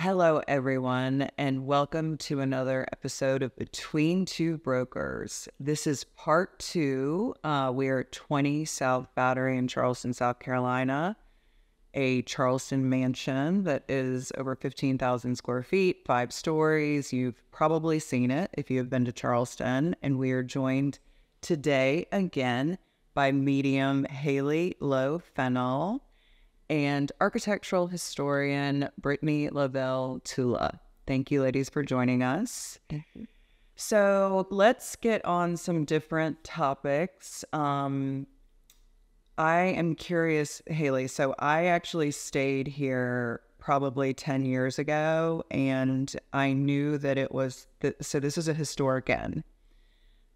Hello, everyone, and welcome to another episode of Between Two Brokers. This is part two. Uh, we are at 20 South Battery in Charleston, South Carolina, a Charleston mansion that is over 15,000 square feet, five stories. You've probably seen it if you have been to Charleston. And we are joined today again by medium Hailey Lowe Fennell and architectural historian Brittany Lavelle Tulla. Thank you, ladies, for joining us. So let's get on some different topics. Um, I am curious, Hailey. So I actually stayed here probably 10 years ago, and I knew that it was, th- so this is a historic inn.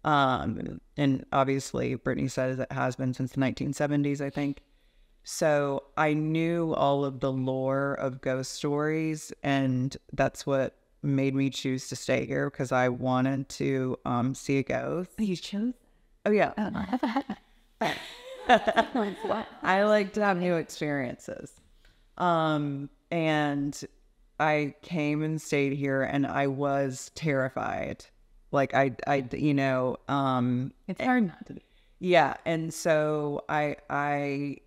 Um, and obviously, Brittany says it has been since the 1970s, I think. So I knew all of the lore of ghost stories, and that's what made me choose to stay here because I wanted to um, see a ghost. You chose? Oh yeah, Oh, what? I like to have new experiences. Um, and I came and stayed here, and I was terrified. Like I, I, you know, um, It's hard not to be. Yeah, and so I, I,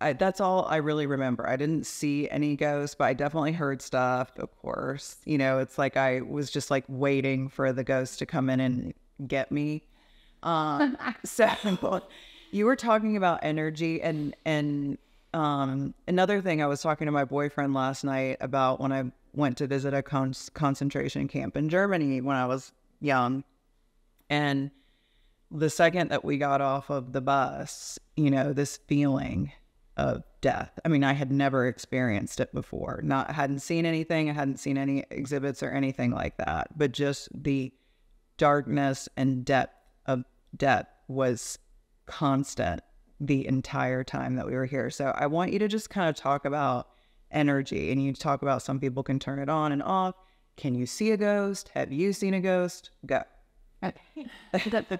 I, that's all I really remember. I didn't see any ghosts, but I definitely heard stuff. Of course, you know, it's like I was just like waiting for the ghost to come in and get me. Um, so you were talking about energy, and and um, another thing I was talking to my boyfriend last night about when I went to visit a con- concentration camp in Germany when I was young, and the second that we got off of the bus, you know, this feeling of death. I mean, I had never experienced it before. Not hadn't seen anything, I hadn't seen any exhibits or anything like that, but just the darkness and depth of death was constant the entire time that we were here. So I want you to just kind of talk about energy and you talk about some people can turn it on and off. Can you see a ghost? Have you seen a ghost? Go.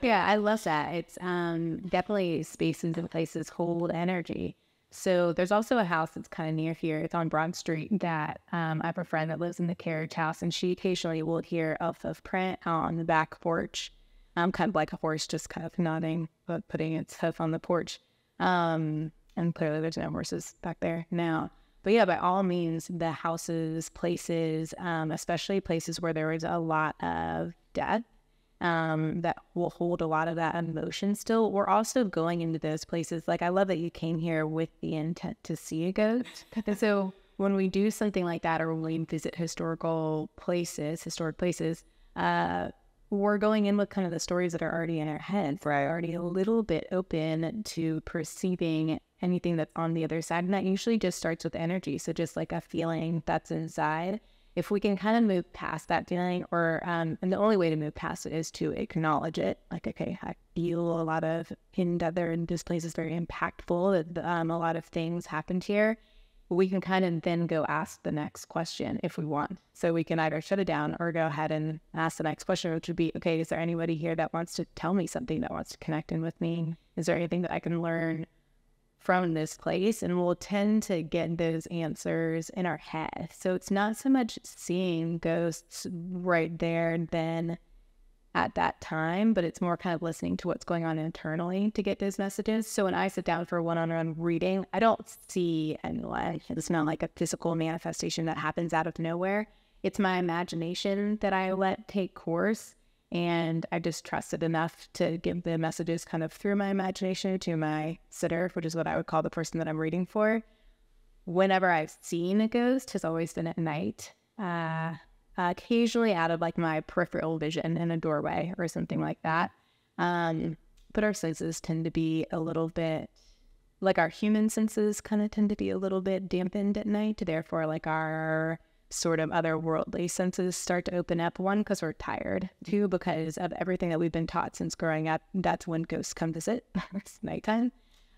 Yeah, I love that. It's um, definitely spaces and places hold energy. So there's also a house that's kind of near here. It's on Broad Street that um, I have a friend that lives in the carriage house, and she occasionally will hear a hoof print out on the back porch. Um, kind of like a horse just kind of nodding, but putting its hoof on the porch. Um, and clearly there's no horses back there now. But yeah, by all means, the houses, places, um, especially places where there was a lot of death, um, that will hold a lot of that emotion still. We're also going into those places. Like, I love that you came here with the intent to see a ghost. and so, when we do something like that, or when we visit historical places, historic places, uh, we're going in with kind of the stories that are already in our heads. We're already a little bit open to perceiving anything that's on the other side. And that usually just starts with energy. So, just like a feeling that's inside if we can kind of move past that feeling or um, and the only way to move past it is to acknowledge it. Like okay i feel a lot of in and this place is very impactful that um, a lot of things happened here. We can kind of then go ask the next question if we want. So we can either shut it down or go ahead and ask the next question which would be okay is there anybody here that wants to tell me something that wants to connect in with me? Is there anything that i can learn from this place and we'll tend to get those answers in our head. So it's not so much seeing ghosts right there and then at that time, but it's more kind of listening to what's going on internally to get those messages. So when I sit down for one on one reading, I don't see anyone. It's not like a physical manifestation that happens out of nowhere. It's my imagination that I let take course and I just trusted enough to give the messages kind of through my imagination to my sitter, which is what I would call the person that I'm reading for. Whenever I've seen a ghost, has always been at night. Uh, occasionally out of like my peripheral vision in a doorway or something like that. Um, but our senses tend to be a little bit like our human senses kind of tend to be a little bit dampened at night. Therefore, like our sort of otherworldly senses start to open up. One, because we're tired. Two, because of everything that we've been taught since growing up. That's when ghosts come visit. it's nighttime.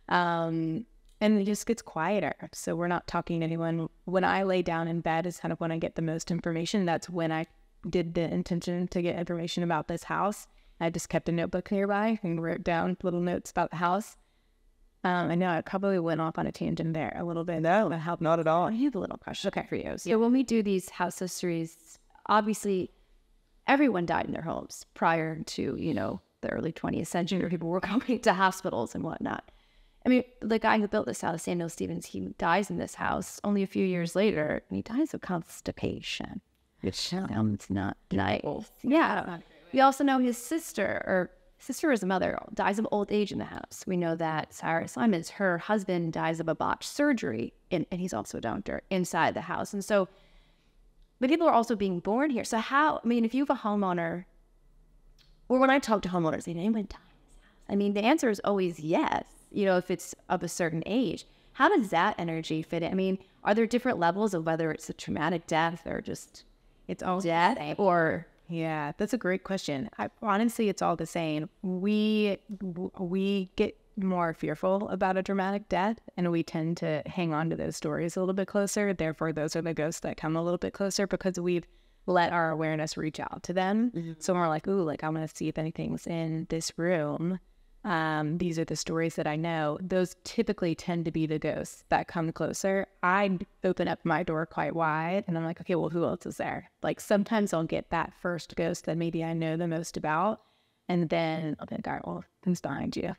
Um, and it just gets quieter. So we're not talking to anyone. When I lay down in bed is kind of when I get the most information. That's when I did the intention to get information about this house. I just kept a notebook nearby and wrote down little notes about the house. Um, I know I probably went off on a tangent there a little bit. No, but help not at all. I have a little question Okay. for you. So when we do these house histories, obviously everyone died in their homes prior to, you know, the early 20th century where people were coming to hospitals and whatnot. I mean, the guy who built this house, Samuel Stevens, he dies in this house only a few years later, and he dies of constipation. Which sounds not nice. Yeah. We also know his sister, or sister or his mother, dies of old age in the house. We know that Sarah Simons, her husband, dies of a botched surgery, and, and he's also a doctor inside the house. And so, but people are also being born here. So how? I mean, if you have a homeowner, or when I talk to homeowners, they anyone die in this house? I mean, the answer is always yes. You know, if it's of a certain age, how does that energy fit in? I mean, are there different levels of whether it's a traumatic death or just It's all death, or Yeah, that's a great question. I, honestly, it's all the same. We we get more fearful about a dramatic death, and we tend to hang on to those stories a little bit closer. Therefore, those are the ghosts that come a little bit closer because we've let our awareness reach out to them. Mm-hmm. So we're like, "Ooh, like I want to see if anything's in this room." Um, these are the stories that I know. Those typically tend to be the ghosts that come closer. I open up my door quite wide and I'm like, okay, well, who else is there? Like sometimes I'll get that first ghost that maybe I know the most about. And then I'll think, all right, well, who's behind you?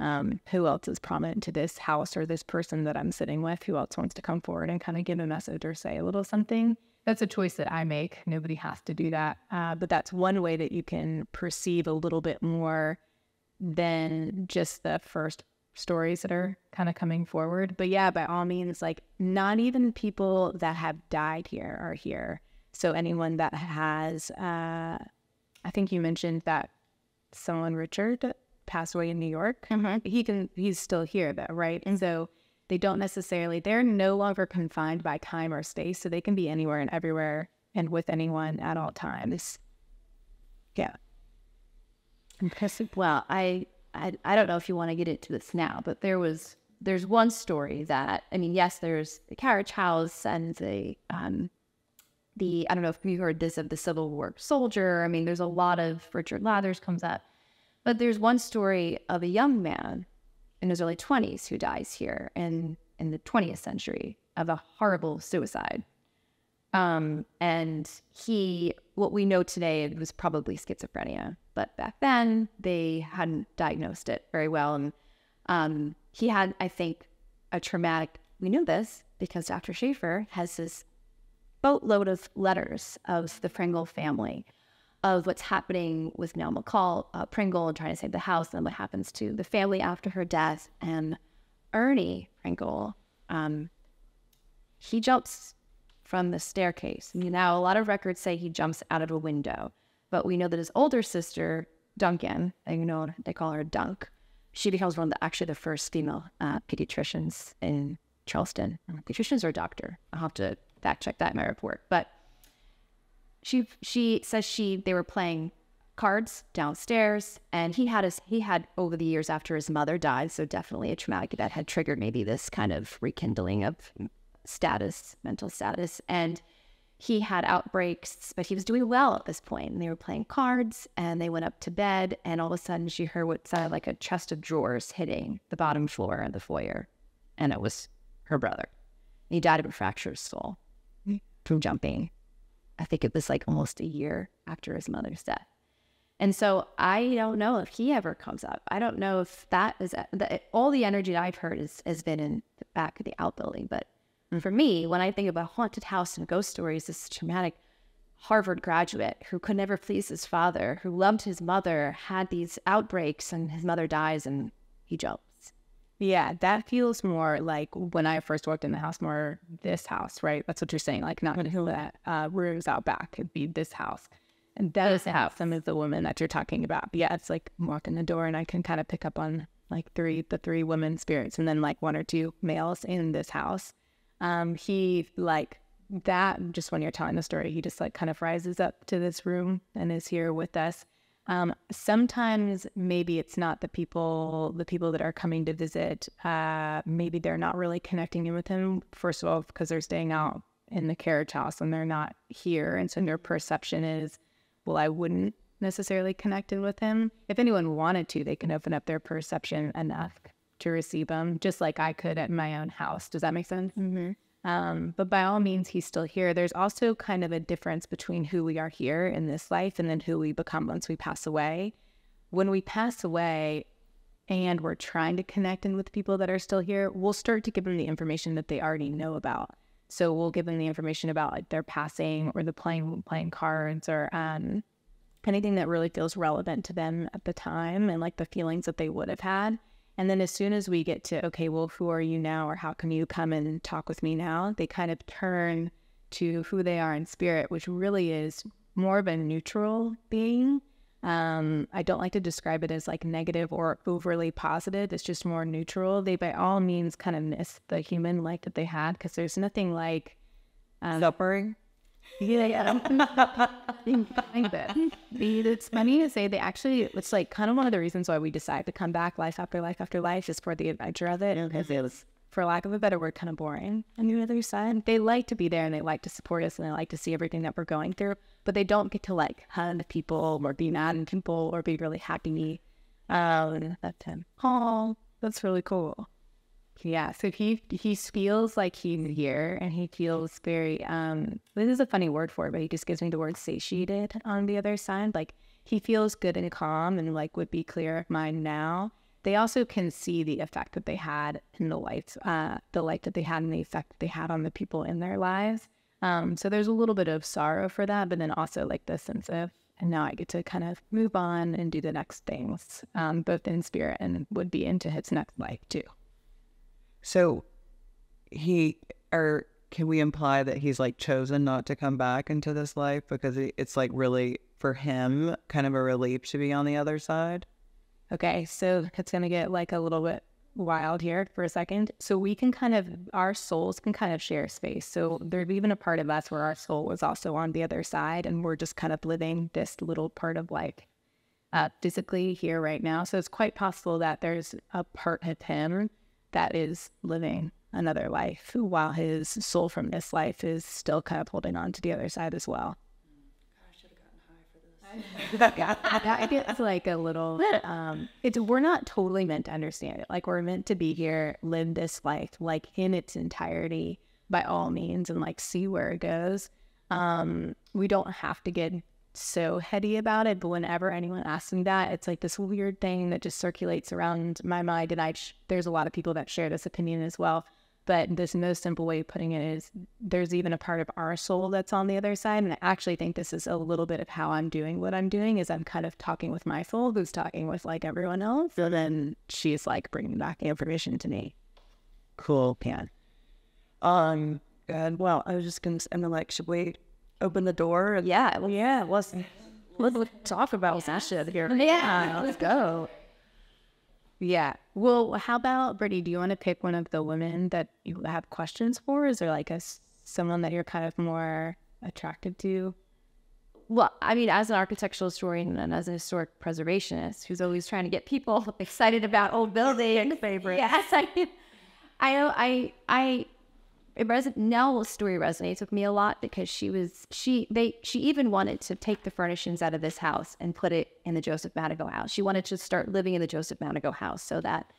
Um, who else is prominent to this house or this person that I'm sitting with? Who else wants to come forward and kind of give a message or say a little something? That's a choice that I make. Nobody has to do that. Uh, but that's one way that you can perceive a little bit more than just the first stories that are kind of coming forward. But yeah, by all means, like not even people that have died here are here. So anyone that has, uh, I think you mentioned that someone Richard passed away in New York. He can, he's still here though, right? And so they don't necessarily, they're no longer confined by time or space, so they can be anywhere and everywhere and with anyone at all times. Yeah. Well, I, I I don't know if you want to get into this now, but there was there's one story that I mean, yes, there's the carriage house and the um the I don't know if you heard this of the Civil War soldier. I mean, there's a lot of Richard Lathers comes up, but there's one story of a young man in his early 20s who dies here in in the 20th century of a horrible suicide. Um, and he, what we know today, it was probably schizophrenia, but back then they hadn't diagnosed it very well. And um, he had, I think, a traumatic. We knew this because Dr. Schaefer has this boatload of letters of the Pringle family, of what's happening with Nell McCall, uh, Pringle, and trying to save the house, and what happens to the family after her death. And Ernie Pringle, um, he jumps from the staircase. Now, a lot of records say he jumps out of a window, but we know that his older sister, Duncan, you know they call her Dunk, she becomes one of the actually the first female uh, pediatricians in Charleston. Pediatricians or doctor? I'll have to fact check that in my report. But she she says she they were playing cards downstairs and he had his he had over the years after his mother died so definitely a traumatic that had triggered maybe this kind of rekindling of status mental status and he had outbreaks but he was doing well at this point. and they were playing cards and they went up to bed and all of a sudden she heard what sounded like a chest of drawers hitting the bottom floor of the foyer and it was her brother he died of a fractured skull hmm. from jumping I think it was like almost a year after his mother's death. And so I don't know if he ever comes up. I don't know if that is the, all the energy I've heard is, has been in the back of the outbuilding. But for me, when I think about haunted house and ghost stories, this traumatic Harvard graduate who could never please his father, who loved his mother, had these outbreaks, and his mother dies, and he jumps. Yeah, that feels more like when I first walked in the house, more this house, right? That's what you're saying, like not that uh, rooms out back. It'd be this house. And that is how some of the women that you're talking about. Yeah, it's like walking the door and I can kind of pick up on like three, the three women spirits and then like one or two males in this house. Um, he like that just when you're telling the story, he just like kind of rises up to this room and is here with us. Um, sometimes maybe it's not the people, the people that are coming to visit. Uh, maybe they're not really connecting in with him. First of all, because they're staying out in the carriage house and they're not here, and so their perception is, well, I wouldn't necessarily connect in with him. If anyone wanted to, they can open up their perception enough to receive him, just like I could at my own house. Does that make sense? Mm-hmm. Um, but by all means, he's still here. There's also kind of a difference between who we are here in this life and then who we become once we pass away. When we pass away and we're trying to connect in with people that are still here, we'll start to give them the information that they already know about. So we'll give them the information about like their passing or the playing playing cards or um, anything that really feels relevant to them at the time and like the feelings that they would have had. And then as soon as we get to, okay, well, who are you now? Or how can you come and talk with me now? They kind of turn to who they are in spirit, which really is more of a neutral being. Um, I don't like to describe it as like negative or overly positive. It's just more neutral. They, by all means, kind of miss the human life that they had because there's nothing like um, suffering. Yeah, yeah. it's funny to say they actually, it's like kind of one of the reasons why we decide to come back life after life after life is for the adventure of it. Because it was, for lack of a better word, kind of boring on the other side. They like to be there and they like to support us and they like to see everything that we're going through, but they don't get to like hug people or be mad at people or be really happy. Um, that's him. Oh, that's really cool. Yeah, so he he feels like he's here, and he feels very. Um, this is a funny word for it, but he just gives me the word satiated on the other side. Like he feels good and calm, and like would be clear of mind now. They also can see the effect that they had in the life, uh, the light that they had, and the effect that they had on the people in their lives. Um, so there's a little bit of sorrow for that, but then also like the sense of, and now I get to kind of move on and do the next things, um, both in spirit and would be into his next life too. So he, or can we imply that he's like chosen not to come back into this life because it's like really for him kind of a relief to be on the other side? Okay, so it's going to get like a little bit wild here for a second. So we can kind of, our souls can kind of share space. So there's even a part of us where our soul was also on the other side and we're just kind of living this little part of like uh, physically here right now. So it's quite possible that there's a part of him that is living another life while his soul from this life is still kind of holding on to the other side as well. yeah, I think it's like a little um it's we're not totally meant to understand it. Like we're meant to be here, live this life like in its entirety by all means and like see where it goes. Um we don't have to get so heady about it, but whenever anyone asks me that, it's like this weird thing that just circulates around my mind. And I, there's a lot of people that share this opinion as well. But this most simple way of putting it is there's even a part of our soul that's on the other side. And I actually think this is a little bit of how I'm doing what I'm doing is I'm kind of talking with my soul who's talking with like everyone else. So then she's like bringing back information to me. Cool. Yeah. Um, and well, I was just going to, I'm like, should we open the door. And, yeah, well, yeah. Let's let's talk about that shit here. Yeah, uh, let's go. Yeah. Well, how about Brittany? Do you want to pick one of the women that you have questions for? Is there like a someone that you're kind of more attracted to? Well, I mean, as an architectural historian and as a historic preservationist who's always trying to get people excited about old buildings, favorite. Yes, I, I know. I I it res- Nell's story resonates with me a lot because she was she they she even wanted to take the furnishings out of this house and put it in the Joseph Manigault house. She wanted to start living in the Joseph Manigault house so that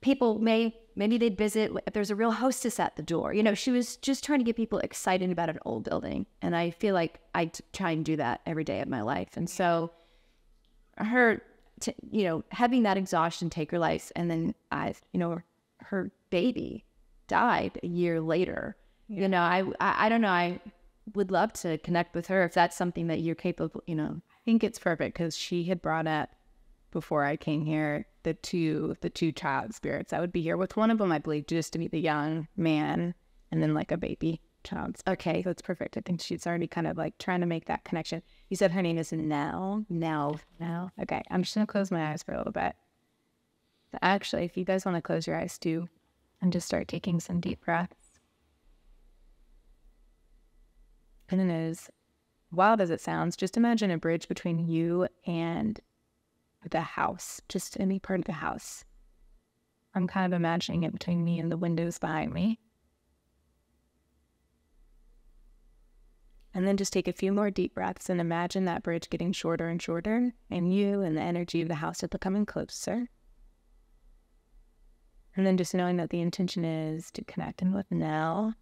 people may maybe they'd visit if there's a real hostess at the door. You know, she was just trying to get people excited about an old building, and I feel like I try and do that every day of my life. And so her, t- you know, having that exhaustion take her life, and then I, you know, her baby died a year later. Yeah. You know, I, I I don't know. I would love to connect with her if that's something that you're capable. You know, I think it's perfect because she had brought up before I came here the two the two child spirits. I would be here with one of them, I believe, just to meet the young man and then like a baby child. Okay, that's perfect. I think she's already kind of like trying to make that connection. You said her name is Nell. Nell. Nell. Okay, I'm just gonna close my eyes for a little bit. Actually, if you guys want to close your eyes too, and just start taking some deep breaths. And it is wild as it sounds, just imagine a bridge between you and the house, just any part of the house. I'm kind of imagining it between me and the windows behind me. And then just take a few more deep breaths and imagine that bridge getting shorter and shorter, and you and the energy of the house are becoming closer. And then just knowing that the intention is to connect in with Nell.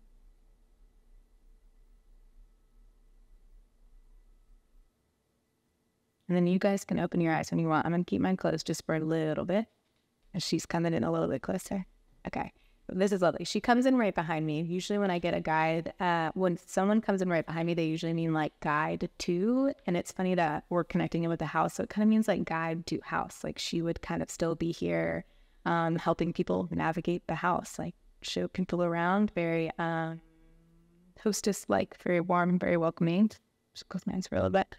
And then you guys can open your eyes when you want. I'm going to keep mine closed just for a little bit. And she's coming in a little bit closer. Okay. This is lovely. She comes in right behind me. Usually, when I get a guide, uh, when someone comes in right behind me, they usually mean like guide to. And it's funny that we're connecting it with the house. So it kind of means like guide to house. Like she would kind of still be here um, helping people navigate the house, like show people around. Very um, hostess like, very warm, very welcoming. Just close my eyes for a little bit.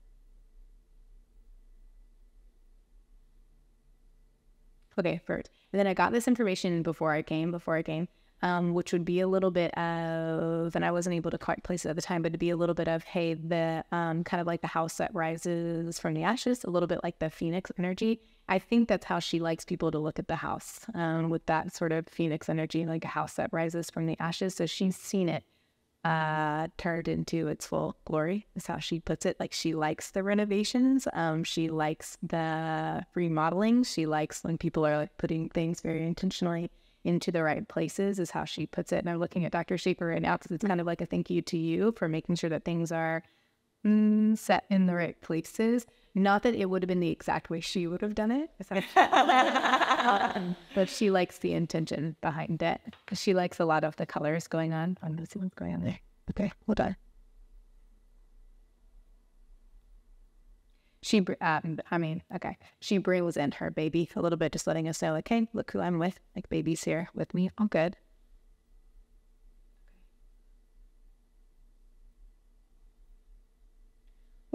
Okay, first. And then I got this information before I came, before I came, um, which would be a little bit of, and I wasn't able to quite place it at the time, but to be a little bit of, hey, the um, kind of like the house that rises from the ashes, a little bit like the phoenix energy. I think that's how she likes people to look at the house um, with that sort of phoenix energy, like a house that rises from the ashes. So she's seen it uh, turned into its full glory, is how she puts it. Like she likes the renovations. Um, she likes the remodeling. She likes when people are like putting things very intentionally into the right places, is how she puts it. And I'm looking at Dr. Schaefer right now because it's kind of like a thank you to you for making sure that things are mm, set in the right places. Not that it would have been the exact way she would have done it, um, but she likes the intention behind it. She likes a lot of the colors going on. I'm gonna see what's going on there. Okay, hold on. She, um, I mean, okay. She brings in her baby a little bit, just letting us know, like, hey, look who I'm with. Like, baby's here with me. All good.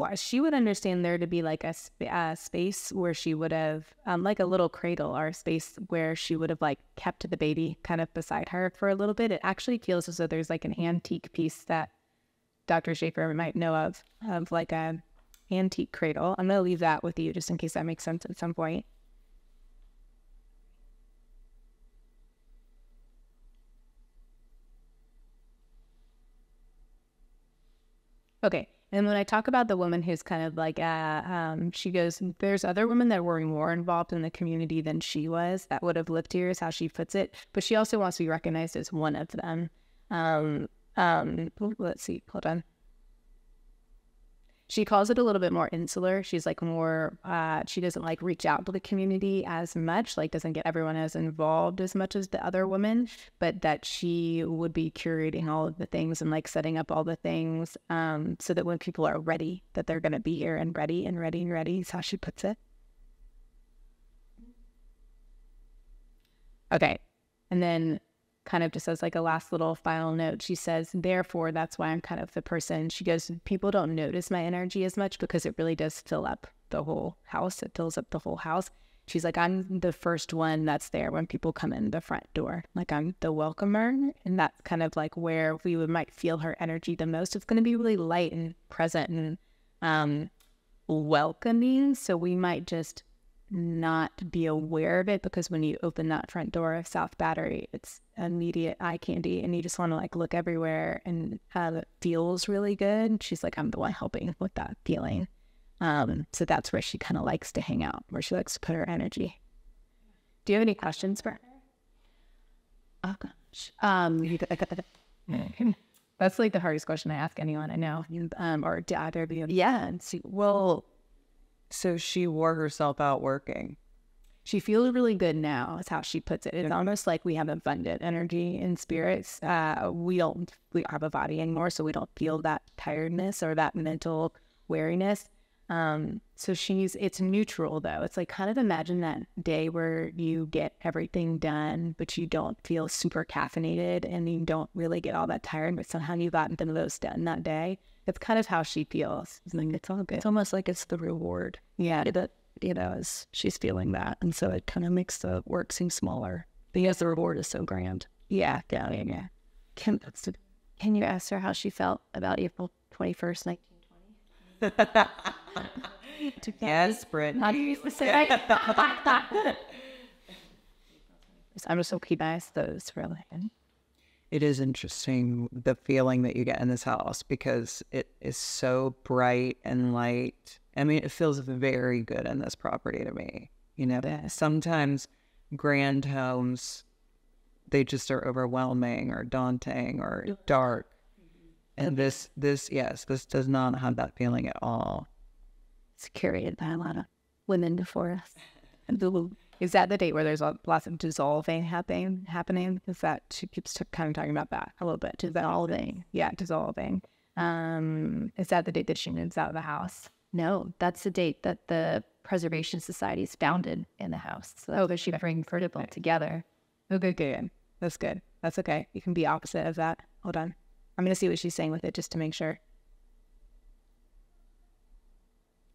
well, she would understand there to be like a, sp- a space where she would have, um, like a little cradle or a space where she would have like kept the baby kind of beside her for a little bit. It actually feels as though there's like an antique piece that Dr. Schaefer might know of, of like a antique cradle. I'm going to leave that with you just in case that makes sense at some point. Okay, and when I talk about the woman who's kind of like, uh, um, she goes, there's other women that were more involved in the community than she was that would have lived here, is how she puts it. But she also wants to be recognized as one of them. Um, um, let's see, hold on she calls it a little bit more insular. She's like more, uh, she doesn't like reach out to the community as much, like doesn't get everyone as involved as much as the other women, but that she would be curating all of the things and like setting up all the things um, so that when people are ready, that they're going to be here and ready and ready and ready is how she puts it. Okay. And then kind of just as like a last little final note, she says, therefore, that's why I'm kind of the person. She goes, people don't notice my energy as much because it really does fill up the whole house. It fills up the whole house. She's like, I'm the first one that's there when people come in the front door. Like I'm the welcomer. And that's kind of like where we would might feel her energy the most. It's going to be really light and present and um, welcoming. So we might just not be aware of it because when you open that front door of South Battery, it's immediate eye candy and you just want to like look everywhere and uh, feels really good. She's like, I'm the one helping with that feeling. Um, so that's where she kind of likes to hang out, where she likes to put her energy. Do you have any questions for her? Oh gosh. Um, that's like the hardest question I ask anyone I know. Um, or to either of you. Yeah. And see, well, so she wore herself out working. She feels really good now, is how she puts it. It's almost like we have abundant energy and spirits. Uh, we don't we have a body anymore, so we don't feel that tiredness or that mental weariness. Um, so she's it's neutral though. It's like kind of imagine that day where you get everything done, but you don't feel super caffeinated and you don't really get all that tired, but somehow you got the most done that day. It's kind of how she feels. It's, like, it's all good. It's almost like it's the reward. Yeah. That, you know, as she's feeling that. And so it kind of makes the work seem smaller because the reward is so grand. Yeah. Yeah. Yeah. yeah. Can, can you ask her how she felt about April 21st, 1920? yes, Britt. How do you specific? I'm just so keep eyes those really it is interesting the feeling that you get in this house because it is so bright and light. I mean, it feels very good in this property to me. You know, sometimes grand homes they just are overwhelming or daunting or dark. Mm-hmm. And this, this, yes, this does not have that feeling at all. It's curated by a lot of women before us. Is that the date where there's a- lots of dissolving happening? Happening? Is that she keeps t- kind of talking about that a little bit? Dissolving. Yeah, dissolving. Um, is that the date that she moves out of the house? No, that's the date that the Preservation Society is founded in the house. So Oh, does she bring people together. Oh, good, good. That's good. That's okay. You can be opposite of that. Hold on. I'm gonna see what she's saying with it just to make sure.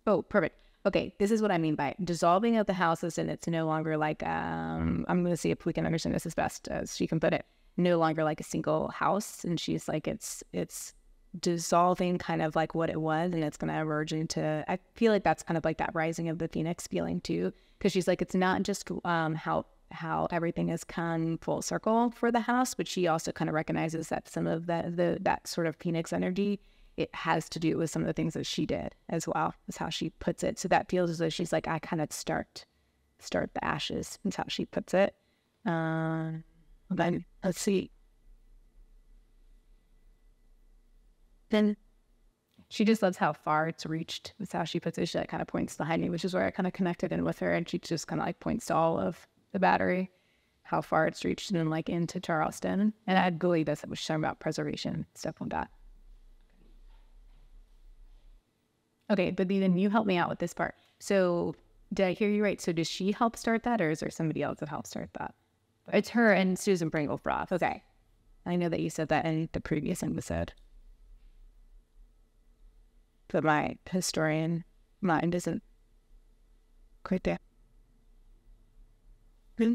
Oh, perfect. Okay, this is what I mean by dissolving of the houses, and it's no longer like um. I'm gonna see if we can understand this as best as she can put it. No longer like a single house, and she's like it's it's dissolving kind of like what it was and it's going to emerge into i feel like that's kind of like that rising of the phoenix feeling too because she's like it's not just um how how everything has come full circle for the house but she also kind of recognizes that some of the, the that sort of phoenix energy it has to do with some of the things that she did as well is how she puts it so that feels as though she's like i kind of start start the ashes is how she puts it um then let's see then she just loves how far it's reached. That's how she puts it. She like kind of points behind me, which is where I kind of connected in with her, and she just kind of like points to all of the battery, how far it's reached, and like into Charleston. And I believe that's what she's talking about preservation stuff like that. Okay, but then you help me out with this part. So did I hear you right? So does she help start that, or is there somebody else that helps start that? It's her and Susan Pringle Frost. Okay, I know that you said that in the previous episode but my historian mind isn't quite there. Hmm.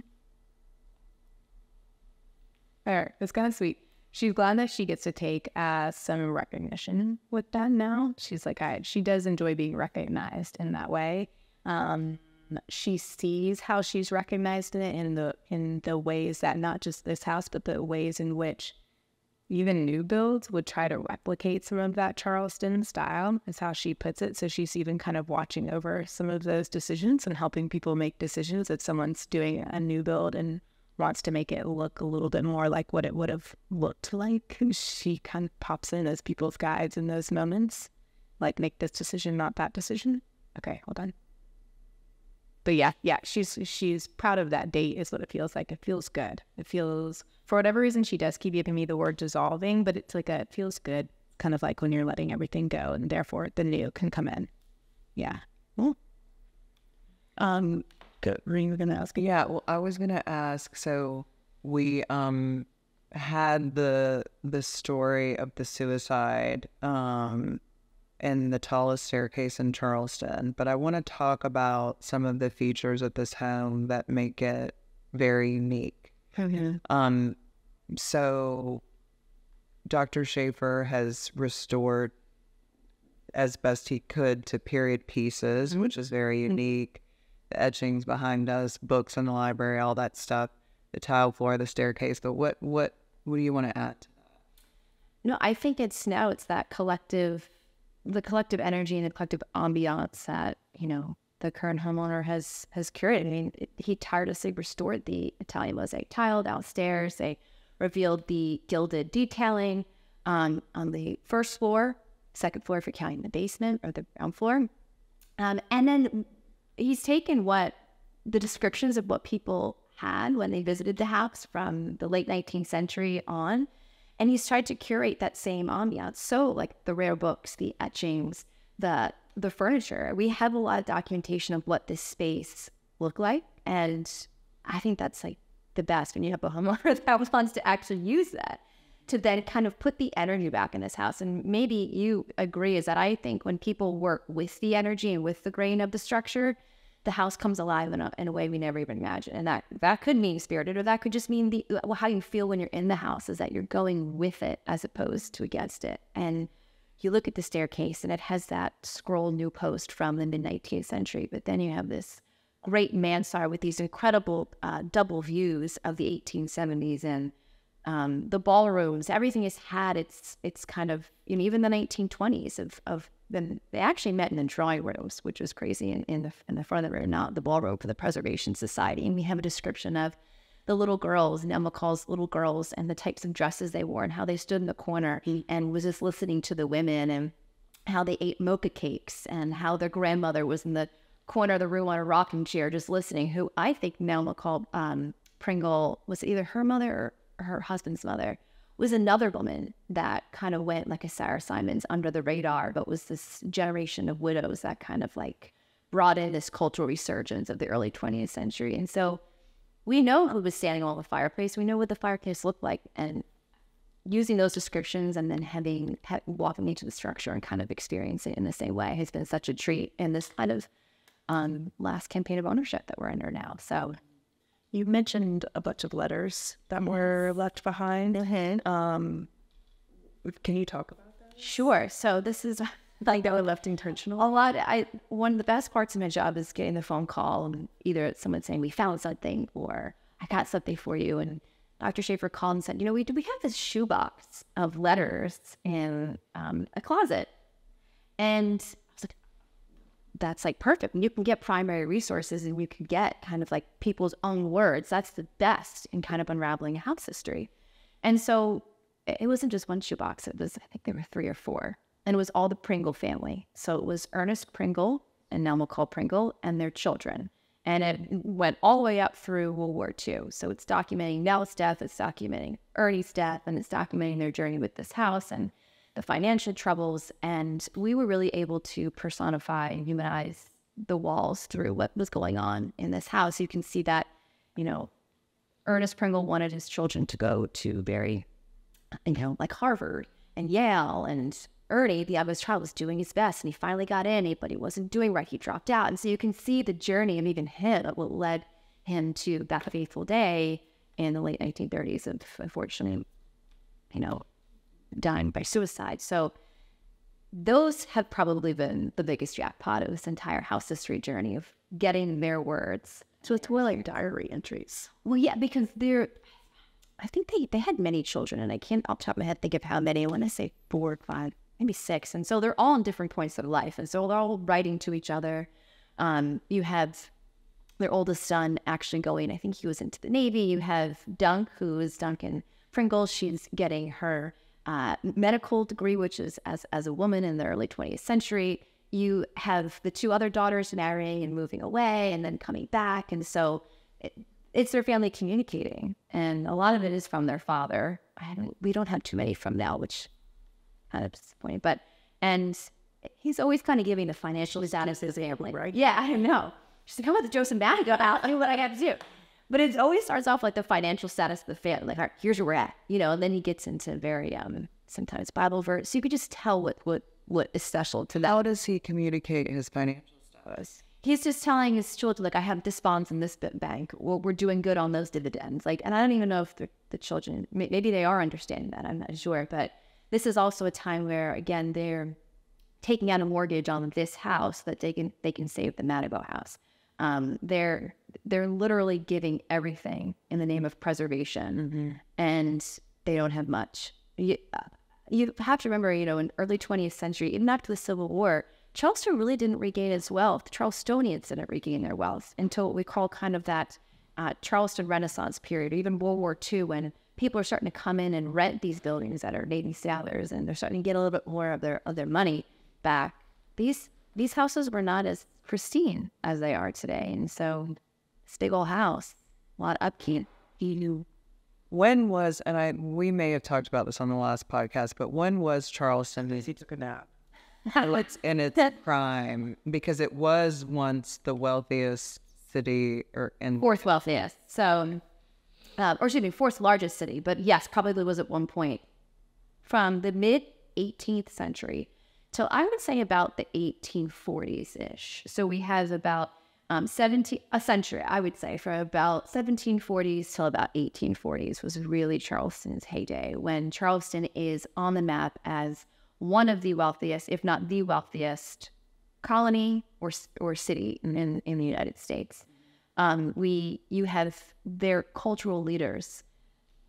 There, it's kind of sweet. She's glad that she gets to take uh, some recognition with that now. She's like, I, she does enjoy being recognized in that way. Um, she sees how she's recognized in it in the in the ways that not just this house, but the ways in which even new builds would try to replicate some of that Charleston style, is how she puts it. So she's even kind of watching over some of those decisions and helping people make decisions if someone's doing a new build and wants to make it look a little bit more like what it would have looked like. She kind of pops in as people's guides in those moments, like make this decision, not that decision. Okay, hold on. But yeah, yeah, she's she's proud of that date is what it feels like. It feels good. It feels for whatever reason she does keep giving me the word dissolving, but it's like a it feels good, kind of like when you're letting everything go and therefore the new can come in. Yeah. Well, um good. Were you gonna ask? Yeah, well, I was gonna ask. So we um had the the story of the suicide um in the tallest staircase in Charleston, but I want to talk about some of the features of this home that make it very unique. Um, so Dr. Schaefer has restored as best he could to period pieces, which is very unique. Etchings behind us, books in the library, all that stuff, the tile floor, the staircase. But what what what do you want to add? No, I think it's now it's that collective, the collective energy and the collective ambiance that you know the current homeowner has has curated. I mean, he tirelessly restored the Italian mosaic tile downstairs. They revealed the gilded detailing on on the first floor, second floor if you're counting the basement or the ground floor, um, and then he's taken what the descriptions of what people had when they visited the house from the late 19th century on and he's tried to curate that same ambiance. So like the rare books the etchings the the furniture we have a lot of documentation of what this space looked like and i think that's like the best when you have a homeowner that wants to actually use that to then kind of put the energy back in this house and maybe you agree is that i think when people work with the energy and with the grain of the structure the house comes alive in a, in a way we never even imagined. And that, that could mean spirited, or that could just mean the well, how you feel when you're in the house is that you're going with it as opposed to against it. And you look at the staircase and it has that scroll newel post from the mid 19th century, but then you have this great mansard with these incredible uh, double views of the 1870s and um, the ballrooms. Everything has had its its kind of you know even the 1920s of of then they actually met in the drawing rooms, which was crazy in, in the in the front of the room, not the ballroom for the Preservation Society. And we have a description of the little girls, Nell McCall's little girls, and the types of dresses they wore and how they stood in the corner and was just listening to the women and how they ate mocha cakes and how their grandmother was in the corner of the room on a rocking chair just listening, who I think Nell McCall um, Pringle was either her mother or her husband's mother was another woman that kind of went like a Sarah Simons under the radar, but was this generation of widows that kind of like brought in this cultural resurgence of the early 20th century. And so we know who was standing on the fireplace. We know what the fireplace looked like. And using those descriptions and then having ha- walking into the structure and kind of experiencing it in the same way has been such a treat in this kind of um, last campaign of ownership that we're under now. So You mentioned a bunch of letters that were left behind. Mm-hmm. Um, can you talk about that? Sure. So this is like That were left intentional. a lot. I one of the best parts of my job is getting the phone call and either someone saying we found something or I got something for you. And Dr. Schaefer called and said, you know, we do we have this shoebox of letters in um, a closet, and I was like, that's like perfect. When you can get primary resources and you can get kind of like people's own words, that's the best in kind of unraveling a house history. And so it wasn't just one shoebox. It was, I think there were three or four. And it was all the Pringle family. So it was Ernest Pringle and Nell McCall Pringle and their children. And it went all the way up through World War II. So it's documenting Nell's death, it's documenting Ernie's death, and it's documenting their journey with this house and the financial troubles. And we were really able to personify and humanize the walls through what was going on in this house. You can see that, you know, Ernest Pringle wanted his children to go to very, you know, like Harvard and Yale. And Ernie, the youngest child, was doing his best and he finally got in, but he wasn't doing right. He dropped out. And so you can see the journey of even him, what led him to that fateful day in the late 1930s of unfortunately, you know, dying by suicide. So those have probably been the biggest jackpot of this entire house history journey of getting their words. So it's more like diary entries. Well, yeah, because they're, I think they, they had many children, and I can't off the top of my head think of how many. I want to say four, five, maybe six. And so they're all in different points of life. And so they're all writing to each other. Um, you have their oldest son actually going, I think he was into the Navy. You have Dunk, who is Duncan Pringle. She's getting her uh, medical degree, which is as, as a woman in the early 20th century. You have the two other daughters marrying and moving away and then coming back. And so it, it's their family communicating. And a lot of it is from their father. Don't, we don't have too many from now, which kind of disappointing. But, and he's always kind of giving the financial status of his family. right? Yeah, I don't know. She's like, I'm about to Joseph Manigault out. I know what I got to do. But it always starts off like the financial status of the family. Like, all right, here's where we're at, you know. And then he gets into very um sometimes Bible verse. So you could just tell what what what is special to that. How does he communicate his financial status? He's just telling his children, like, I have this bonds in this bank. Well, we're doing good on those dividends. Like, and I don't even know if the, the children, maybe they are understanding that. I'm not sure. But this is also a time where, again, they're taking out a mortgage on this house that they can they can save the Manigault house. Um, they're they're literally giving everything in the name of preservation, and they don't have much. You, uh, you have to remember, you know, in early 20th century, even after the Civil War, Charleston really didn't regain its wealth. The Charlestonians didn't regain their wealth until what we call kind of that uh, Charleston Renaissance period, or even World War II, when people are starting to come in and rent these buildings that are Navy sailors, and they're starting to get a little bit more of their of their money back. These these houses were not as pristine as they are today, and so this big old house, a lot of upkeep. You knew. When was, and I we may have talked about this on the last podcast, but when was Charleston He took a nap. it's in its prime? Because it was once the wealthiest city or in fourth wealthiest. So, uh, or excuse me, fourth largest city. But yes, probably was at one point from the mid 18th century till I would say about the 1840s ish. So we have about um, 17 a century, I would say, from about 1740s till about 1840s was really Charleston's heyday when Charleston is on the map as one of the wealthiest, if not the wealthiest, colony or or city in in the United States. Um, we you have their cultural leaders.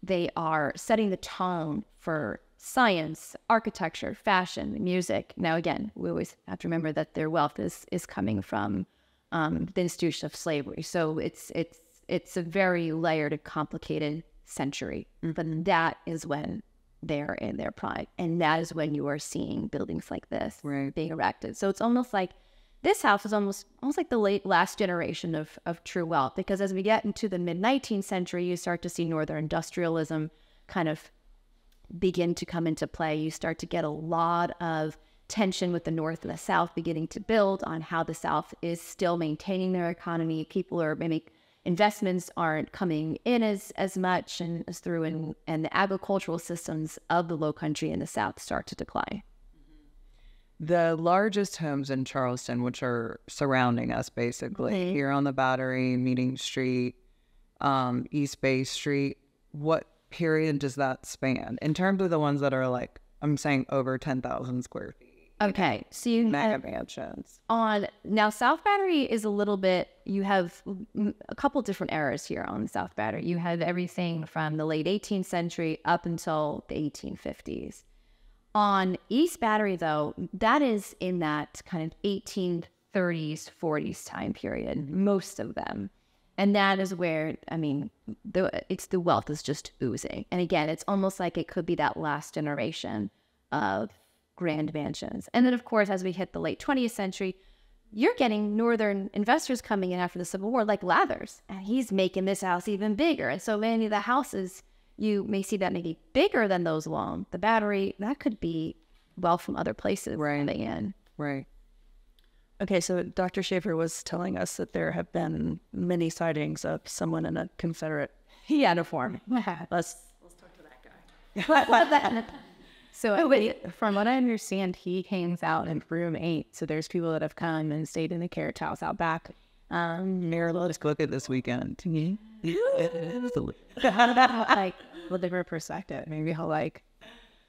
They are setting the tone for science, architecture, fashion, music. Now, again, we always have to remember that their wealth is is coming from um, the institution of slavery. So it's it's it's a very layered and complicated century. But that is when they're in their prime. And that is when you are seeing buildings like this Right. being erected. So it's almost like this house is almost almost like the late last generation of, of true wealth because as we get into the mid 19th century, you start to see northern industrialism kind of begin to come into play. You start to get a lot of tension with the North and the South beginning to build on how the South is still maintaining their economy. People are maybe investments aren't coming in as as much and as through and and the agricultural systems of the low country in the South start to decline. The largest homes in Charleston, which are surrounding us basically, Mhm. here on the Battery, Meeting Street, um, East Bay Street, what period does that span in terms of the ones that are like, I'm saying over 10,000 square feet? Okay, so you Mega mansions. on now South Battery is a little bit you have a couple different eras here on South Battery. You have everything from the late 18th century up until the 1850s. On East Battery though, that is in that kind of 1830s 40s time period most of them. And that is where I mean the it's the wealth is just oozing. And again, it's almost like it could be that last generation of grand mansions. And then, of course, as we hit the late 20th century, you're getting northern investors coming in after the Civil War, like Lathers, and he's making this house even bigger. And so many of the houses you may see that maybe bigger than those along the battery. That could be well from other places Right. coming in. Right. Okay, so Dr. Schaefer was telling us that there have been many sightings of someone in a Confederate uniform. Let's So I think- from what I understand, he hangs out in room eight. So there's people that have come and stayed in the carriage house out back. Um, Marilyn, let's look at this weekend. like with different perspective. Maybe he'll like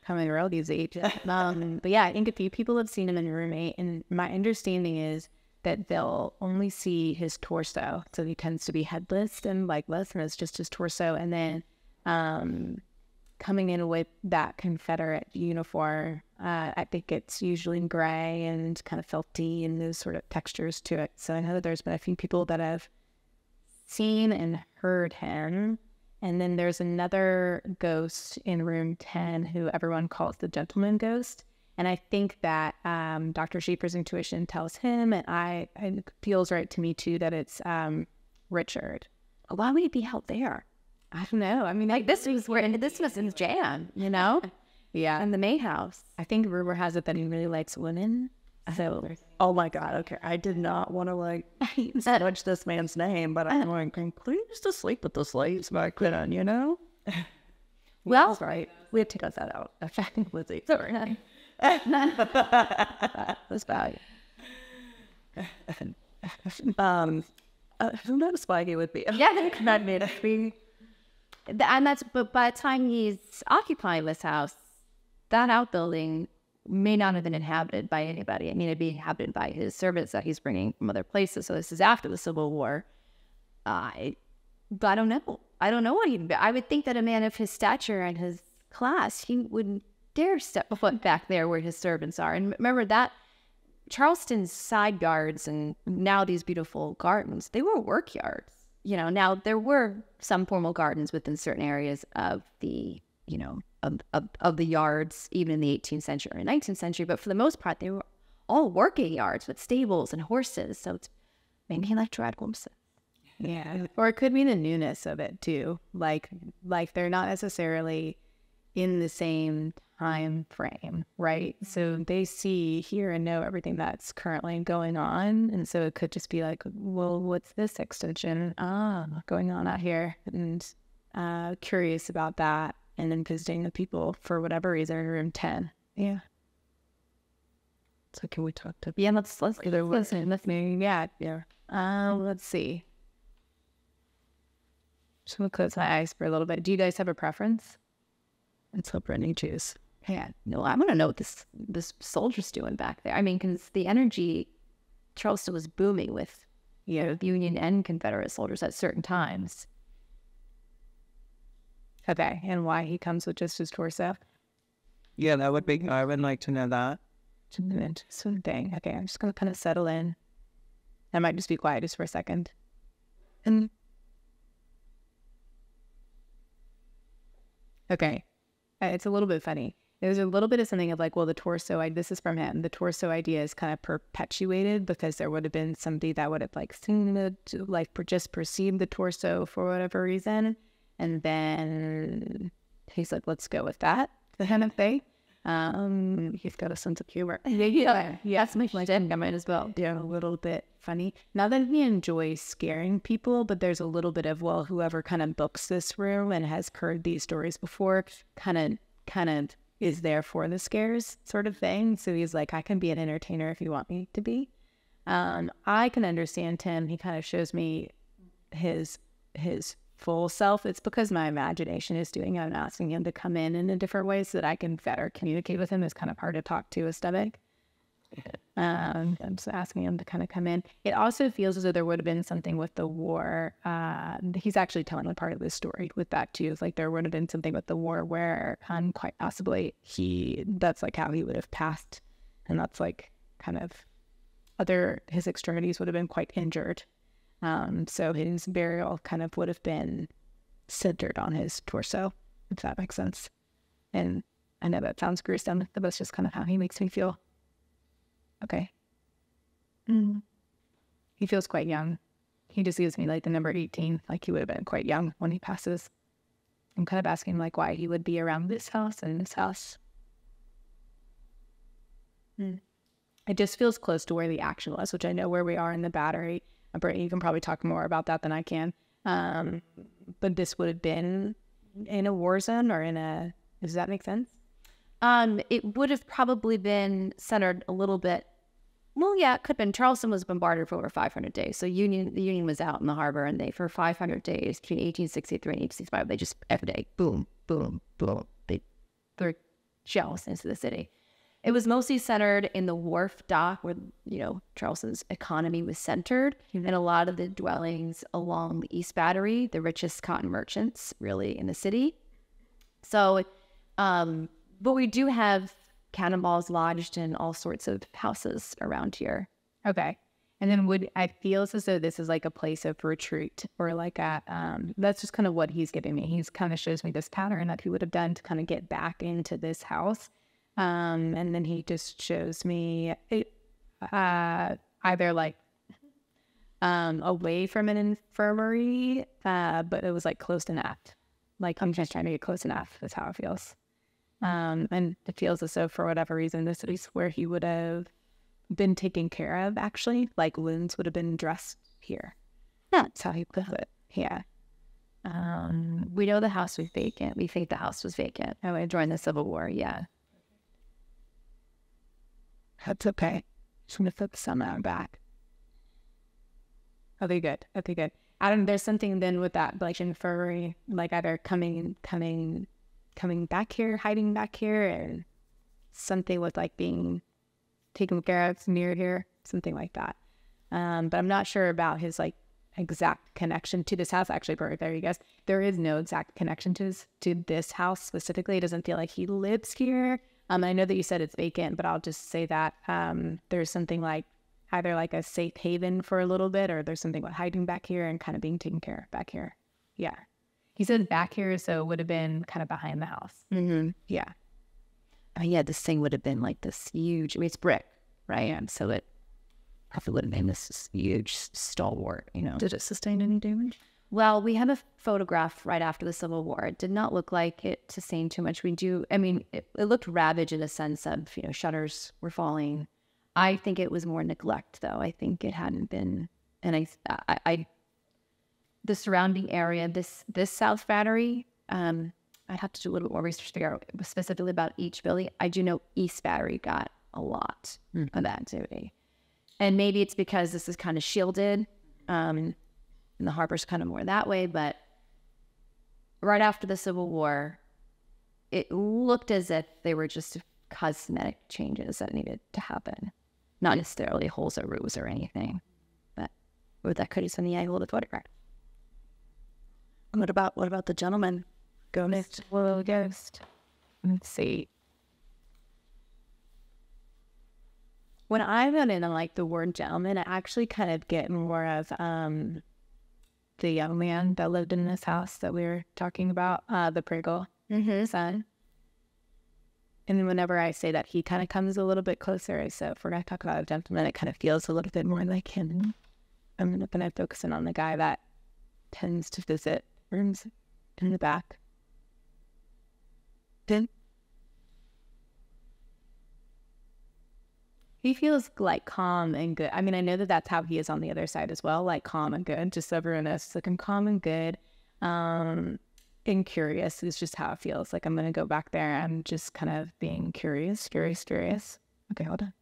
come and roll these eight. Um, but yeah, I think a few people have seen him in room eight, and my understanding is that they'll only see his torso. So he tends to be headless and legless, and it's just his torso. And then um, coming in with that Confederate uniform, uh, I think it's usually gray and kind of felty and those sort of textures to it. So I know that there's been a few people that have seen and heard him. And then there's another ghost in room 10 who everyone calls the gentleman ghost. And I think that um, Dr. Schaefer's intuition tells him, and I it feels right to me too, that it's um, Richard. Why would he be out there? I don't know. I mean, Like this was where this was in jam, you know, yeah. in the May house. I think rumor has it that he really likes women. So Oh my God. Okay. I did not want to like smudge this man's name, but I'm like, please to sleep with the slaves back then, you know? Well, That's right. We have to cut that out. Okay. Lizzie. sorry. That's bad. um, uh, who knows why he would be? Yeah, that made me. And that's but by the time he's occupying this house, that outbuilding may not have been inhabited by anybody. I mean, it'd be inhabited by his servants that he's bringing from other places. So this is after the Civil War. I, but I don't know. I don't know what be. I would think that a man of his stature and his class, he wouldn't dare step a foot back there where his servants are. And remember that Charleston's side yards and now these beautiful gardens, they were work yards. You know, now there were some formal gardens within certain areas of the, you know, of, of, of the yards, even in the 18th century or 19th century, but for the most part, they were all working yards with stables and horses. So it's maybe he liked. Yeah. Or it could be the newness of it too. Like like they're not necessarily in the same time frame, right? So they see, hear, and know everything that's currently going on. And so it could just be like, well, what's this extension ah going on out here? And uh curious about that and then visiting the people for whatever reason in room ten. Yeah. So can we talk to? Yeah, let's let's Either listen. Let's Maybe yeah. Yeah. Um, let's see. Just gonna close my eyes for a little bit. Do you guys have a preference? That's what Brendan choose. Yeah. No, I want to know what this this soldier's doing back there. I mean, because the energy, Charleston was booming with, you know, Union and Confederate soldiers at certain times. Okay, and why he comes with just his torso? Yeah, that would be. I would like to know that. Interesting thing. Okay, I'm just gonna kind of settle in. I might just be quiet just for a second. And okay, it's a little bit funny. There's a little bit of something of like, well, the torso, I, this is from him. The torso idea is kind of perpetuated because there would have been somebody that would have like seen the, like just perceived the torso for whatever reason. And then he's like, let's go with that kind of thing. Um, he's got a sense of humor. Yeah, yeah. That's my my dad in as well. Yeah, a little bit funny. Not that he enjoys scaring people, but there's a little bit of well, whoever kind of books this room and has heard these stories before, kind of, kind of is there for the scares sort of thing. So he's like, I can be an entertainer if you want me to be. Um, I can understand him. He kind of shows me his his full self. It's because my imagination is doing. it. I'm asking him to come in in a different way so that I can better communicate with him. It's kind of hard to talk to a stomach. Um, I'm just asking him to kind of come in. It also feels as though there would have been something with the war. Uh, he's actually telling a part of this story with that too. It's like there would have been something with the war where, um, quite possibly he that's like how he would have passed, and that's like kind of other his extremities would have been quite injured. Um, so his burial kind of would have been centered on his torso, if that makes sense. And I know that sounds gruesome, but that's just kind of how he makes me feel. Okay. Mm. He feels quite young. He just gives me like the number 18, like he would have been quite young when he passes. I'm kind of asking like why he would be around this house and this house. Mm. It just feels close to where the action was, which I know where we are in the battery. Brittany, you can probably talk more about that than I can. Um, but this would have been in a war zone or in a. Does that make sense? Um, it would have probably been centered a little bit. Well, yeah, it could have been. Charleston was bombarded for over 500 days. So Union, the Union was out in the harbor, and they for 500 days between 1863 and 1865, they just every day, boom, boom, boom, they threw shells into the city. It was mostly centered in the wharf dock where, you know, Charleston's economy was centered. And a lot of the dwellings along the East Battery, the richest cotton merchants really in the city. So, um, but we do have cannonballs lodged in all sorts of houses around here. Okay. And then would I feels as though this is like a place of retreat or like a um that's just kind of what he's giving me. He's kind of shows me this pattern that he would have done to kind of get back into this house. Um and then he just shows me it uh either like um away from an infirmary, uh, but it was like close enough. Like I'm just trying to get close enough That's how it feels. Um and it feels as though for whatever reason this is where he would have been taken care of actually like wounds would have been dressed here that's how he put it yeah um We know the house was vacant. We think the house was vacant oh, during the Civil War. Yeah. That's okay. Just gonna flip some out back. Okay good. Okay good. Adam there's something then with that like infirmary like either coming coming coming back here hiding back here and something with like being taken care of near here something like that. Um but i'm not sure about his like exact connection to this house. Actually perfect there you guys there is no exact connection to this to this house specifically. It doesn't feel like he lives here um i know that you said it's vacant but i'll just say that um there's something like either like a safe haven for a little bit or there's something about hiding back here and kind of being taken care of back here yeah he said back here so it would have been kind of behind the house Mm-hmm. yeah Oh, yeah, this thing would have been like this huge. I mean, it's brick, right? And so it probably would have been this huge stalwart, you know. Did it sustain any damage? Well, we have a photograph right after the Civil War. It did not look like it to sustained too much. We do, I mean, it, it looked ravaged in a sense of, you know, shutters were falling. I think it was more neglect, though. I think it hadn't been, and I, I, I the surrounding area, this this South Battery, um, I'd have to do a little bit more research to figure out specifically about each building. I do know East Battery got a lot of that activity, and maybe it's because this is kind of shielded. Um, and the harbor's kind of more that way. But right after the Civil War, it looked as if they were just cosmetic changes that needed to happen, not necessarily holes or roofs or anything. But or that could have been the angle of the photograph. What about what about the gentleman? Ghost. Little ghost. Let's see. When I went in on like the word gentleman, I actually kind of get more of um the young man that lived in this house that we were talking about, uh the Pringle. mm-hmm. son. And then whenever I say that, he kind of comes a little bit closer. So if we're going to talk about a gentleman, it kind of feels a little bit more like him. I'm going to focus in on the guy that tends to visit rooms in the back. Then he feels like calm and good. I mean, I know that that's how he is on the other side as well, like calm and good. Just so everyone knows, like I'm calm and good. Um, and curious is just how it feels. Like I'm gonna go back there. I'm just kind of being curious, curious, curious. Okay, hold on.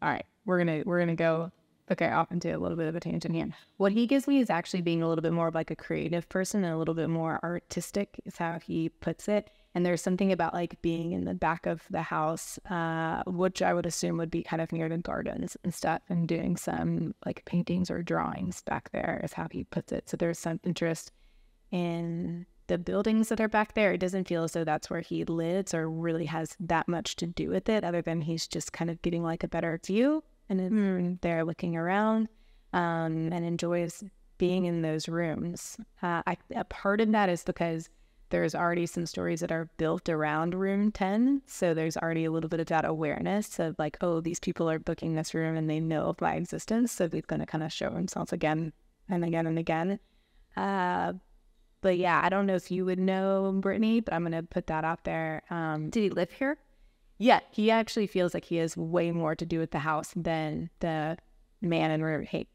All right, we're gonna we're gonna go okay off into a little bit of a tangent here. What he gives me is actually being a little bit more of like a creative person and a little bit more artistic is how he puts it. And there's something about like being in the back of the house, uh, which I would assume would be kind of near the gardens and stuff, and doing some like paintings or drawings back there is how he puts it. So there's some interest in the buildings that are back there. It doesn't feel as though that's where he lives or really has that much to do with it, other than he's just kind of getting like a better view and is mm. there looking around um, and enjoys being in those rooms. Uh, I, a part of that is because there's already some stories that are built around room 10 so there's already a little bit of that awareness of like oh these people are booking this room and they know of my existence so they're going to kind of show themselves again and again and again uh, but yeah i don't know if you would know brittany but i'm going to put that out there um, did he live here yeah he actually feels like he has way more to do with the house than the man in room 8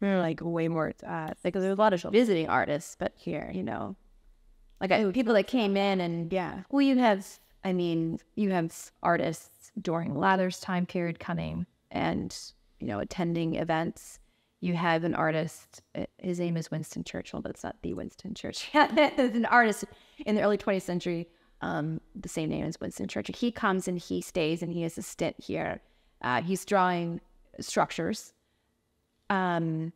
like way more uh, because there's a lot of visiting artists but here you know like I, people that came in and yeah. Well, you have, I mean, you have artists during Lather's time period coming and you know attending events. You have an artist. Eh, his name is Winston Churchill, but it's not the Winston Churchill. an artist in the early 20th century. Um, the same name as Winston Churchill. He comes and he stays and he has a stint here. Uh, he's drawing structures. Um,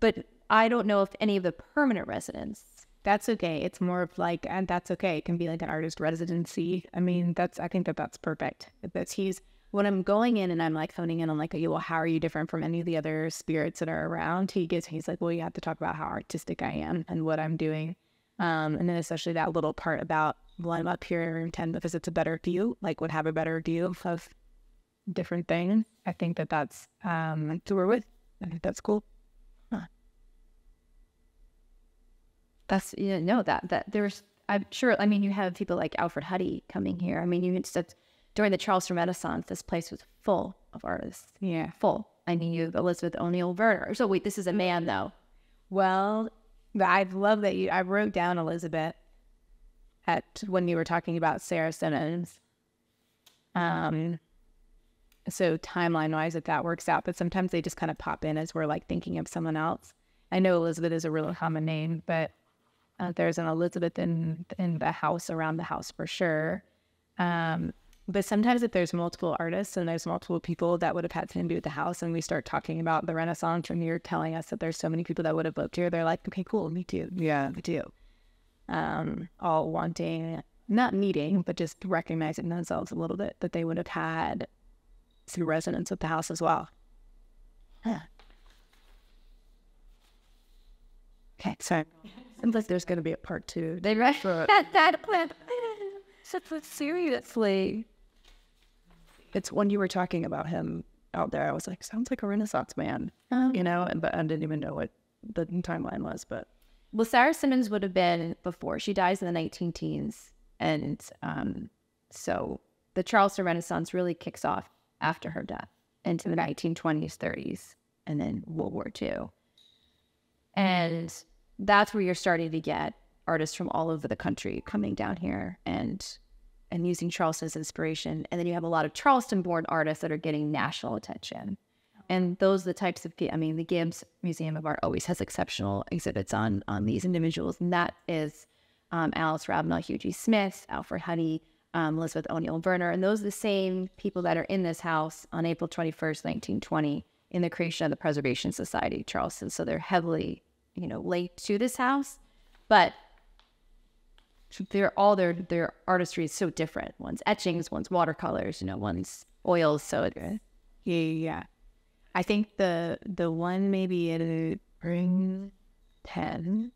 but I don't know if any of the permanent residents. That's okay. It's more of like, and that's okay. It can be like an artist residency. I mean, that's, I think that that's perfect. That's he's, when I'm going in and I'm like phoning in, I'm like, well, how are you different from any of the other spirits that are around? He gets, he's like, well, you have to talk about how artistic I am and what I'm doing. Um, and then especially that little part about, well, I'm up here in room 10 because it's a better view, like would have a better view of different things. I think that that's, um, to work with. I think that's cool. that's you know that that there's I'm sure. I mean, you have people like Alfred Hutty coming here. I mean, you said during the Charleston Renaissance, this place was full of artists. Yeah, full. I mean, you have Elizabeth O'Neill Verner. So wait, this is a man though. Well, I love that you. I wrote down Elizabeth at when you were talking about Sarah Simmons. Um, so timeline wise, if that works out, but sometimes they just kind of pop in as we're like thinking of someone else. I know Elizabeth is a really common name, but uh, there's an Elizabeth in in the house around the house for sure. Um, but sometimes if there's multiple artists and there's multiple people that would have had something to do with the house, and we start talking about the Renaissance, and you're telling us that there's so many people that would have lived here, they're like, okay, cool, me too. Yeah, me too. Um, all wanting, not needing, but just recognizing themselves a little bit that they would have had some resonance with the house as well. Huh. Okay, sorry. Seems like there's going to be a part two. They right that that plan. So seriously, it's when you were talking about him out there. I was like, sounds like a Renaissance man, um, you know. And but I didn't even know what the timeline was. But well, Sarah Simmons would have been before she dies in the 19 teens, and um, so the Charleston Renaissance really kicks off after her death into the 1920s, 30s, and then World War II. And that's where you're starting to get artists from all over the country coming down here and and using Charleston as inspiration. And then you have a lot of Charleston born artists that are getting national attention. And those are the types of I mean, the Gibbs Museum of Art always has exceptional exhibits on on these individuals. And that is um, Alice Ravenel, Huger. Smith, Alfred Hutty, um, Elizabeth O'Neill Verner. And those are the same people that are in this house on April 21st, 1920, in the creation of the Preservation Society Charleston. So they're heavily you know, late to this house, but they're all their their artistry is so different. One's etchings, one's watercolors, you know, one's oils. So it, yeah, yeah. I think the the one maybe at a ring ten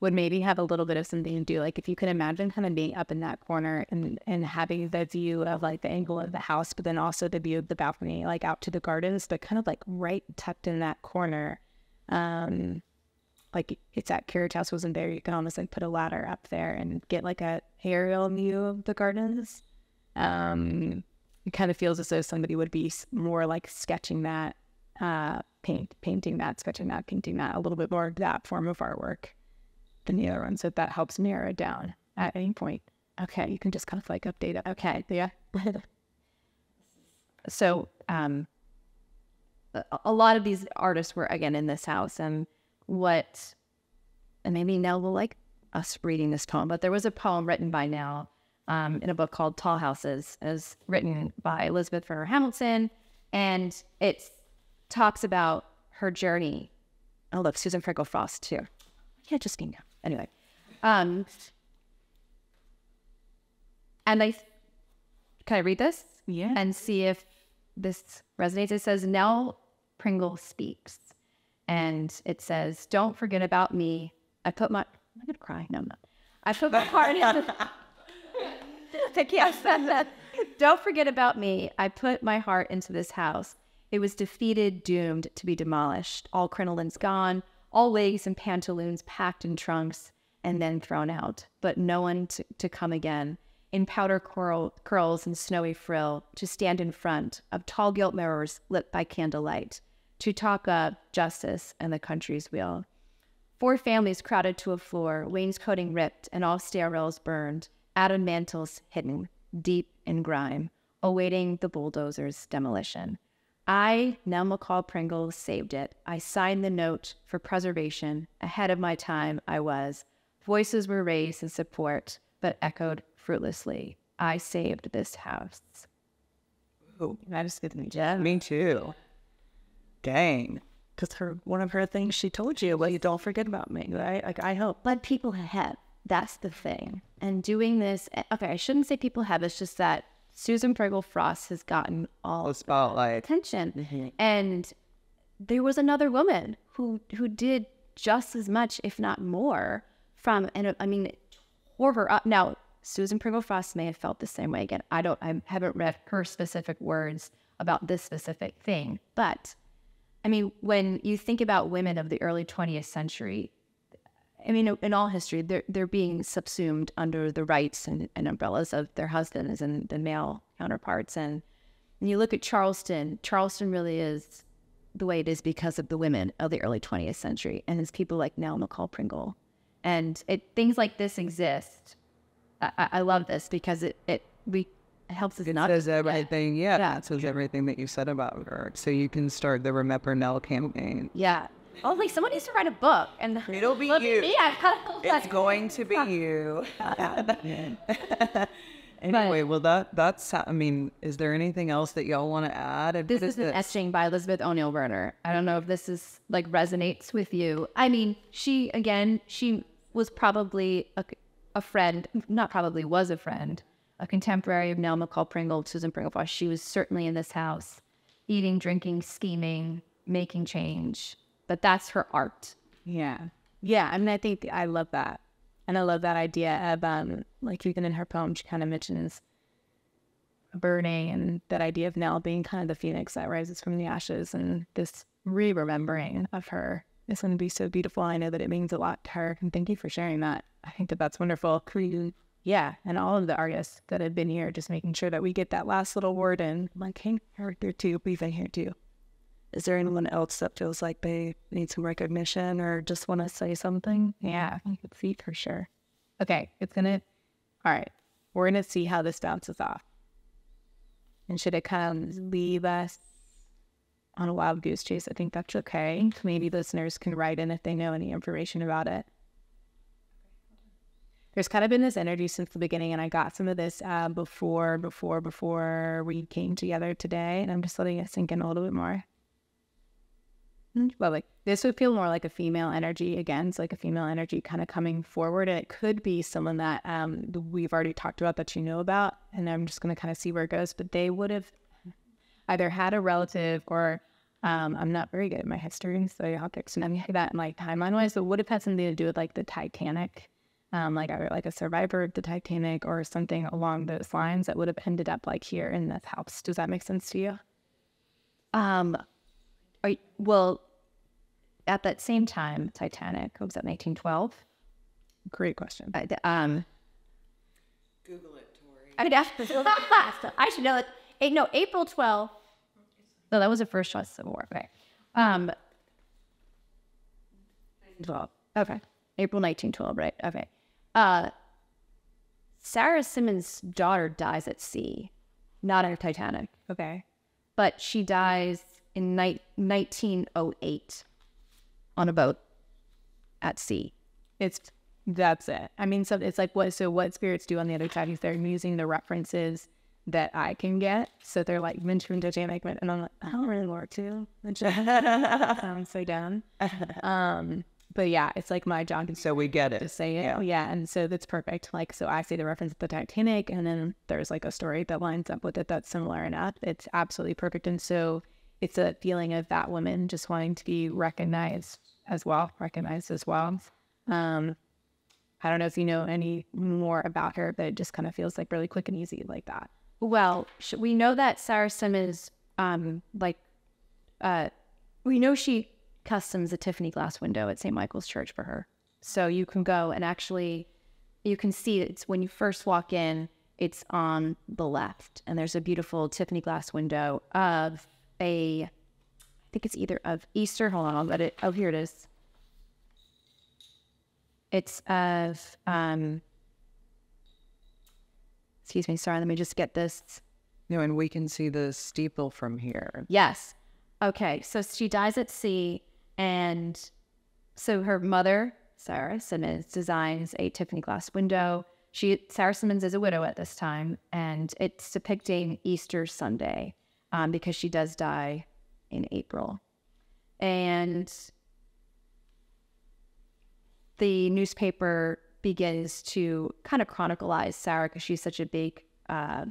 would maybe have a little bit of something to do. Like if you can imagine kind of being up in that corner and and having the view of like the angle of the house, but then also the view of the balcony, like out to the gardens, but kind of like right tucked in that corner. Um like it's at Carriage House wasn't there, you can almost like put a ladder up there and get like a aerial view of the gardens. Um it kind of feels as though somebody would be more like sketching that, uh, paint, painting that, sketching that, painting that, a little bit more of that form of artwork than the other one. So that helps narrow it down at any point. Okay, you can just kind of like update it. Okay, yeah. so um a, a lot of these artists were again in this house and what and maybe Nell will like us reading this poem, but there was a poem written by Nell um, in a book called Tall Houses, as written by Elizabeth Verner Hamilton, and it talks about her journey. Oh, look, Susan Pringle Frost too. Yeah, just being anyway. Um, and I can I read this? Yeah. and see if this resonates. It says, Nell Pringle speaks. And it says, Don't forget about me. I put my, I'm to cry. No, I'm not. I put my heart in. I can't say that. Don't forget about me. I put my heart into this house. It was defeated, doomed to be demolished. All crinolines gone, all wigs and pantaloons packed in trunks and then thrown out, but no one to, to come again in powder curl, curls and snowy frill, to stand in front of tall gilt mirrors lit by candlelight, to talk up justice and the country's wheel. Four families crowded to a floor, wainscoting ripped and all stair rails burned, Adam mantles hidden, deep in grime, awaiting the bulldozer's demolition. I, Nell McCall Pringle, saved it. I signed the note for preservation. Ahead of my time, I was. Voices were raised in support, but echoed fruitlessly. I saved this house. Ooh, That is good to me. yeah, me too. Dang. Because her one of her things she told you, well, you don't forget about me, right? Like I hope. But people have. That's the thing. And doing this, eh, okay, I shouldn't say people have. It's just that Susan Pringle Frost has gotten all The spotlight. attention. And there was another woman who who did just as much, if not more, from and I mean, tore her up. Now, Susan Pringle Frost may have felt the same way again. I don't. I haven't read her specific words about this specific thing, but I mean, when you think about women of the early 20th century, I mean, in all history, they're they're being subsumed under the rights and, and umbrellas of their husbands and the male counterparts. And when you look at Charleston, Charleston really is the way it is because of the women of the early 20th century, and it's people like Nell McCall Pringle, and it things like this exist. I, I- love this because it it we helps us It not says everything. Yeah, Yeah. it says everything that you said about her. So you can start the Remember Nell campaign. yeah. Oh, like someone needs to write a book, and It'll be you. at me. I kind of It's going to be you. anyway, well, that that's. I mean, is there anything else that y'all want to add? And This what is an etching by Elizabeth O'Neill Verner. I don't know if this is like resonates with you. I mean, she again, she was probably a, a friend, not probably was a friend, a contemporary of Nell McCall Pringle, Susan Pringle Frost. She was certainly in this house, eating, drinking, scheming, making change. But that's her art. Yeah. Yeah. I mean, I think I love that. And I love that idea of, um, like, even in her poem, she kind of mentions burning and that idea of Nell being kind of the phoenix that rises from the ashes and this re remembering of her. is going to be so beautiful. I know that it means a lot to her. And thank you for sharing that. I think that that's wonderful. Yeah. And all of the artists that have been here, just making sure that we get that last little word in. Like, hey, character too, we've been here too. Is there anyone else that feels like they need some recognition or just want to say something? Yeah, I could see for sure. Okay, it's gonna. All right, we're gonna see how this bounces off. And should it kind of leave us on a wild goose chase? I think that's okay. Maybe listeners can write in if they know any information about it. There's kind of been this energy since the beginning, and I got some of this uh, before, before, before we came together today, and I'm just letting it sink in a little bit more. But like this would feel more like a female energy again. It's like a female energy kind of coming forward. And it could be someone that um we've already talked about that you know about. And I'm just gonna kind of see where it goes. But they would have either had a relative or um, I'm not very good at my history, so you have to explain me that in like timeline wise. So would have had something to do with like the Titanic, um, like either like a survivor of the Titanic or something along those lines that would have ended up like here in this house. Does that make sense to you? Um, are, y- well, at that same time, Titanic, what was that, 1912? Great question. I, um, Google it, Tori. I mean, I should know it. No, April 12th. No, that was the first choice Civil War. Okay. Um, 12. Okay. April 1912, right? Okay. Uh, Sarah Simmons' daughter dies at sea, not in Titanic, Okay. but she dies in ni- 1908 on a boat at sea. It's that's it. I mean, so it's like what so what spirits do on the other side is they're using the references that I can get. So they're like mentioning Titanic, and I'm like, I don't really want to. I'm so down. Um, but yeah, it's like my job So we get it. to it. say it. Yeah. and so that's perfect. Like, so I see the reference to the Titanic, and then there's like a story that lines up with it that's similar enough. It's absolutely perfect. And so it's a feeling of that woman just wanting to be recognized as well, recognized as well. Um, I don't know if you know any more about her, but it just kind of feels like really quick and easy like that. Well, sh- we know that Sarah Simmons, um, like, uh, we know she customs a Tiffany glass window at St. Michael's Church for her. So you can go and actually, you can see it's when you first walk in, it's on the left, and there's a beautiful Tiffany glass window of a, I think it's either of Easter. Hold on, I'll get it. Oh, here it is. It's of, um, excuse me, sorry, let me just get this. No, and we can see the steeple from here. Yes. Okay. So she dies at sea, and so her mother, Sarah Simmons, designs a Tiffany glass window. She Sarah Simmons is a widow at this time, and it's depicting Easter Sunday um, because she does die in April, and the newspaper begins to kind of chronicleize Sarah because she's such a big uh,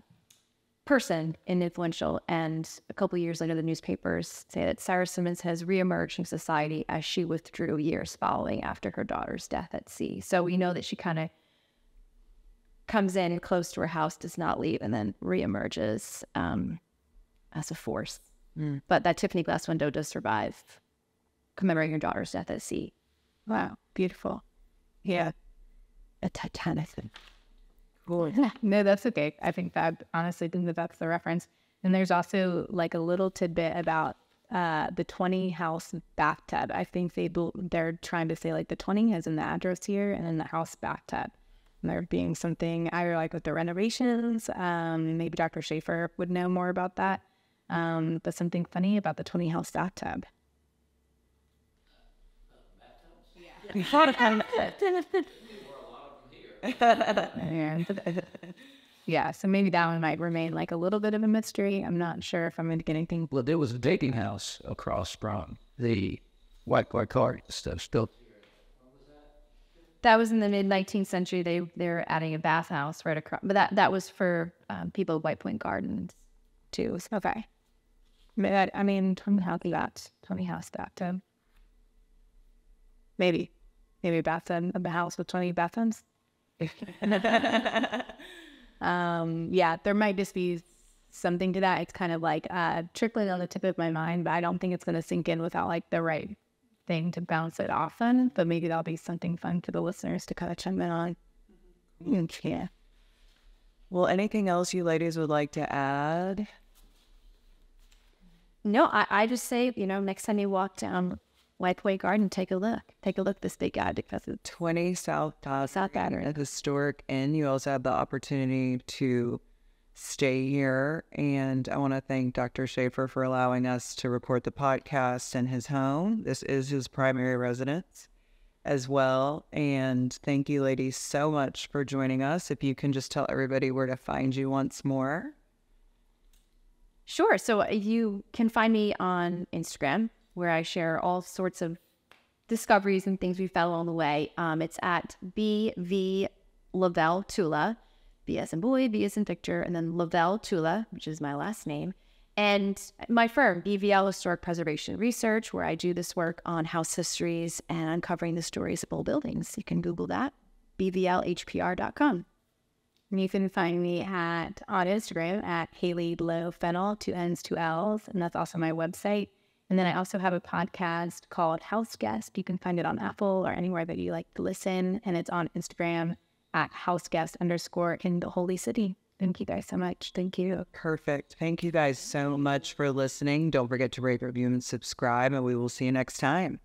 person and influential. And a couple years later, the newspapers say that Sarah Simmons has reemerged in society as she withdrew years following after her daughter's death at sea. So we know that she kind of comes in close to her house, does not leave, and then reemerges um, as a force. But that Tiffany glass window does survive, commemorating her daughter's death at sea. Wow, beautiful. Yeah. A Titanic. Cool. no, that's okay. I think that honestly I think that that's the reference. And there's also like a little tidbit about uh, the 20 house bathtub. I think they bel- they're trying to say like the 20 is in the address here and then the house bathtub. And there being something either like with the renovations, um, maybe Dr. Schaefer would know more about that. Um, but something funny about the 20 house bathtub. And yeah, so maybe that one might remain like a little bit of a mystery. I'm not sure if I'm going to get anything. Well, there was a dating house across from the White White Card stuff. Still, That was in the mid 19th century. They they were adding a bathhouse right across, but that that was for um, people at White Point Gardens too. So Okay. But, I mean, 20 house that 20 house bathtub. Maybe. Maybe a bathtub, a house with 20 bathrooms. Um, yeah, there might just be something to that. It's kind of like uh, trickling on the tip of my mind, but I don't think it's going to sink in without like the right thing to bounce it off on. But maybe that'll be something fun for the listeners to kind of chime in on. Yeah. Well, anything else you ladies would like to add? no, I, I just say you know next time you walk down White Point Garden, take a look. Take a look at this big guy because it's 20 South Battery, South Battery. a historic inn. You also have the opportunity to stay here. And I want to thank Dr. Schaefer for allowing us to record the podcast in his home. This is his primary residence as well. And thank you, ladies, so much for joining us. If you can just tell everybody where to find you once more. Sure. So you can find me on Instagram where I share all sorts of discoveries and things we found along the way. Um, it's at BV Lavelle Tulla, B as in boy, V as in Victor, and then Lavelle Tulla, which is my last name. and my firm, BVL Historic Preservation Research, where I do this work on house histories and uncovering the stories of old buildings. You can Google that, bvlhpr.com. And you can find me at on Instagram at Hailey Lowe Fennell, two N's, two L's, and that's also my website. And then I also have a podcast called House Guest. You can find it on Apple or anywhere that you like to listen, and it's on Instagram at House Guest underscore in the Holy City. Thank you guys so much. Thank you. Perfect. Thank you guys so much for listening. Don't forget to rate, review, and subscribe, and we will see you next time.